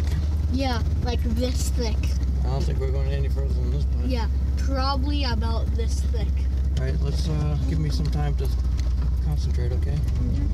thick? Yeah, like this thick. I don't think we're going any further than this point. Yeah, probably about this thick. All right, let's uh, give me some time to concentrate, okay? Mhm.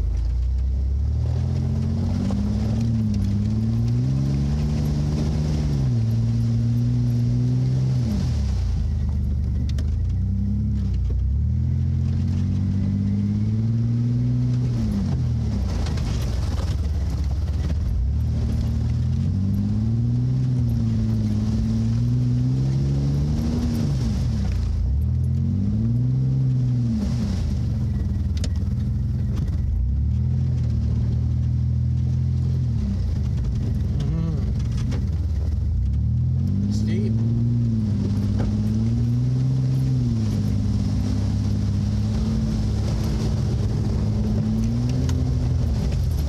Steep.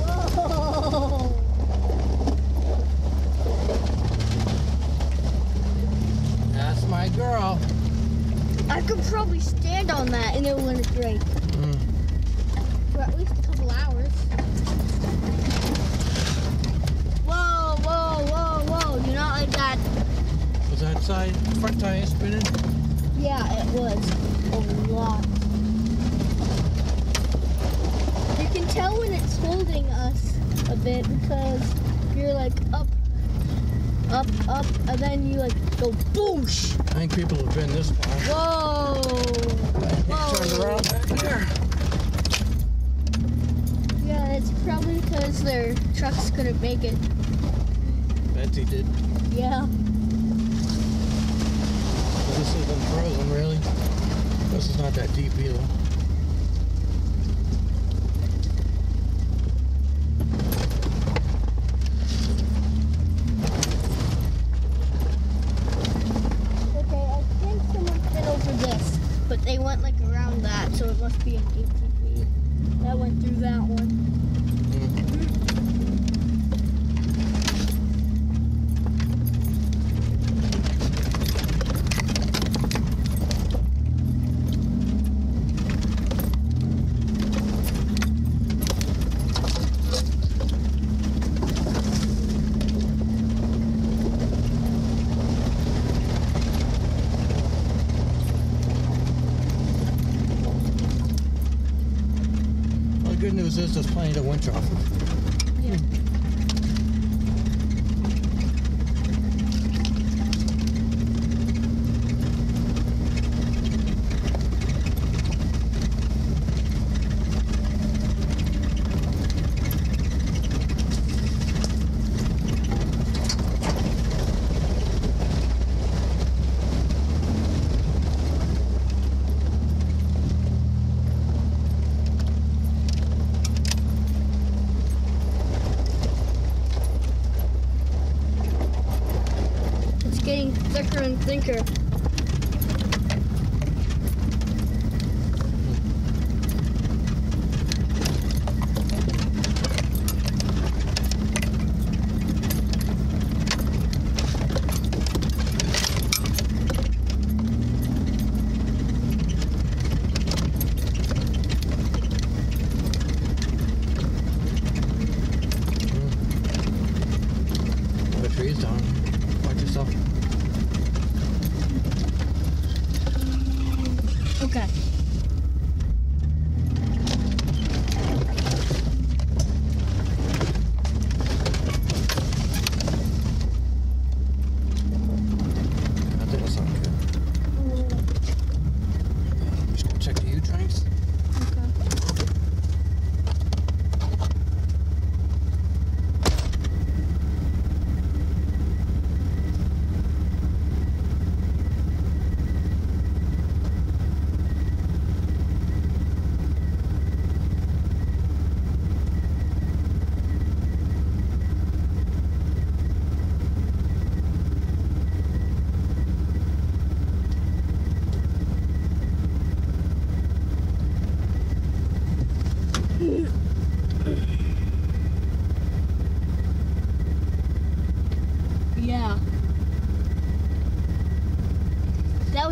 Whoa! That's my girl. I could probably stand on that and it wouldn't break Mm. for at least a couple hours. Whoa, whoa, whoa, whoa! You're not like that. Was that side front tire spinning? Yeah, it was a lot. You can tell when it's holding us a bit because you're like up, up, up, and then you like go boosh. I think people have been this far. Whoa! Turned Whoa! around back there. Yeah, it's probably because their trucks couldn't make it. Betsy did. Yeah. This isn't frozen, really. This is not that deep either. But they went like around that, so it must be an ATV that went through that one. Mm. Well, the good news is there's plenty to winch off of. Yeah. It's thicker and thicker.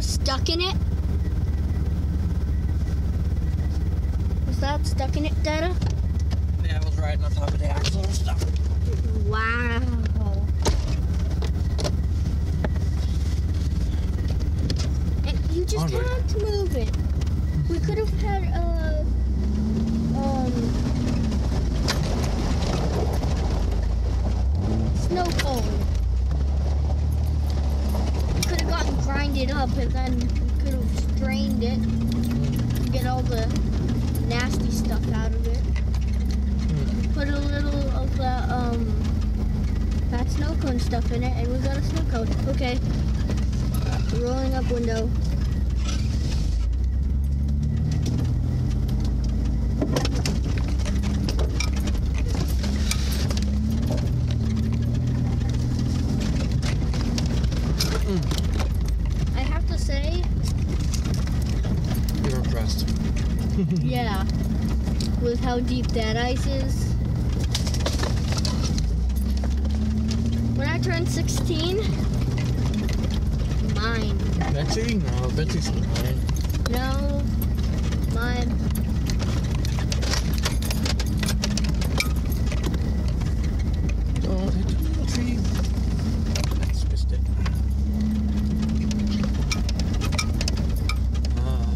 stuck in it? Was that stuck in it, Dada? Yeah, I was riding on top of the axle and stuff. Wow. And you just had to move it. We could have had and then we could have strained it to get all the nasty stuff out of it. Put a little of the um that snow cone stuff in it and we got a snow cone. Okay. Rolling up window. I have to say, You're impressed. yeah, with how deep that ice is. When I turn 16, mine. Betsy? No, Betsy's mine. No, mine. Don't hit the little tree. That's missed it. Ah,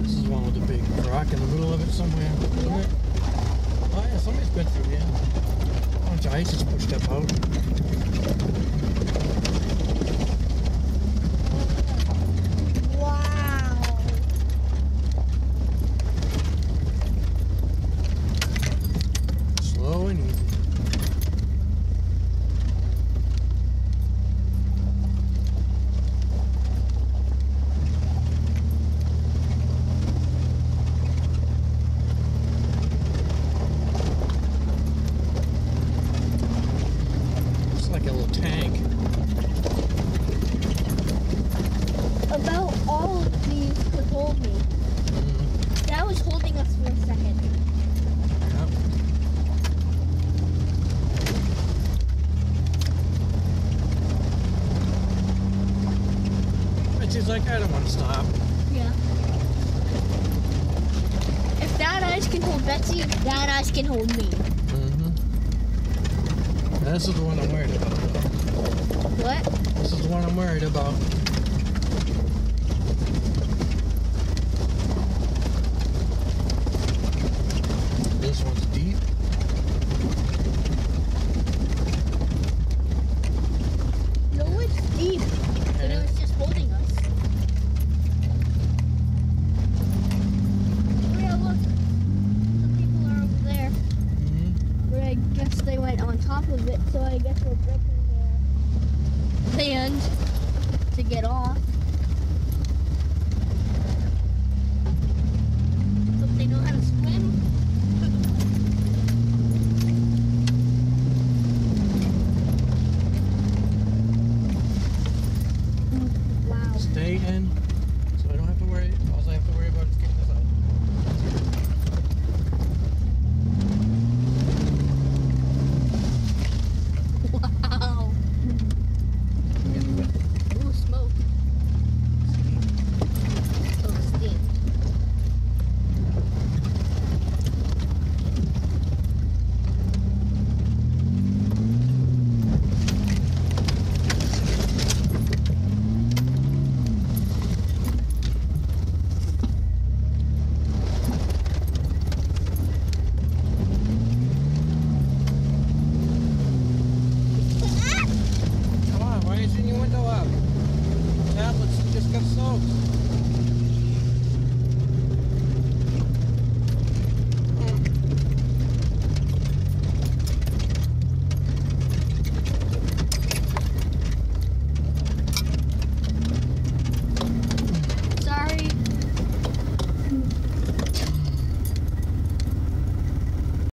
this is one with a big rock in the middle of it somewhere, isn't Yeah. it? Oh yeah, somebody's been through here. A bunch of ice is pushed up out. Wow. Slow and easy. It's like a little tank. About all of these could hold me. Mm, That was holding us for a second. yep. Betsy's like, I don't want to stop. Yeah. If that ice can hold Betsy, that ice can hold me. Mm-hmm. This is the one I'm worried about. What? This is the one I'm worried about. This one's deep. No, it's deep. But it was just holding us. Oh yeah, look. Some people are over there. Mm-hmm. But I guess they went on top it, so I guess we're breaking